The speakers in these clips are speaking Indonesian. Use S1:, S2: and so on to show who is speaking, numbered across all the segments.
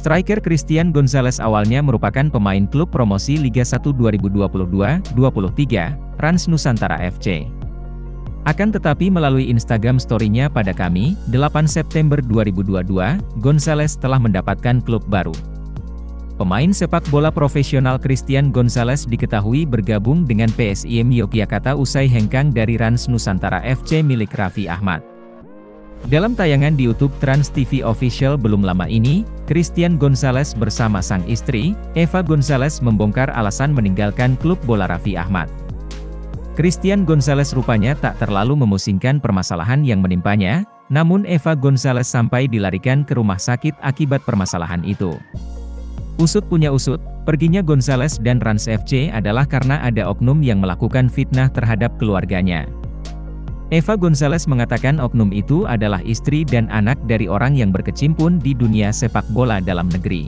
S1: Striker Christian Gonzalez awalnya merupakan pemain klub promosi Liga 1 2022-23, Rans Nusantara FC. Akan tetapi melalui Instagram story-nya pada kami, 8 September 2022, Gonzalez telah mendapatkan klub baru. Pemain sepak bola profesional Christian Gonzalez diketahui bergabung dengan PSIM Yogyakarta usai hengkang dari Rans Nusantara FC milik Raffi Ahmad. Dalam tayangan di YouTube Trans TV Official belum lama ini, Christian Gonzalez bersama sang istri, Eva Gonzalez membongkar alasan meninggalkan klub bola Raffi Ahmad. Christian Gonzalez rupanya tak terlalu memusingkan permasalahan yang menimpanya, namun Eva Gonzalez sampai dilarikan ke rumah sakit akibat permasalahan itu. Usut punya usut, perginya Gonzalez dan Rans FC adalah karena ada oknum yang melakukan fitnah terhadap keluarganya. Eva Gonzalez mengatakan oknum itu adalah istri dan anak dari orang yang berkecimpung di dunia sepak bola dalam negeri.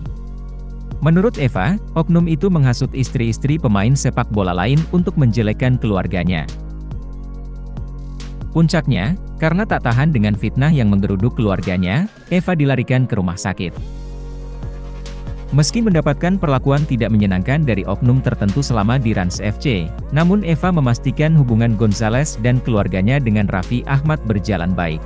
S1: Menurut Eva, oknum itu menghasut istri-istri pemain sepak bola lain untuk menjelekkan keluarganya. Puncaknya, karena tak tahan dengan fitnah yang menggeruduk keluarganya, Eva dilarikan ke rumah sakit. Meski mendapatkan perlakuan tidak menyenangkan dari oknum tertentu selama di Rans FC, namun Eva memastikan hubungan Gonzales dan keluarganya dengan Raffi Ahmad berjalan baik.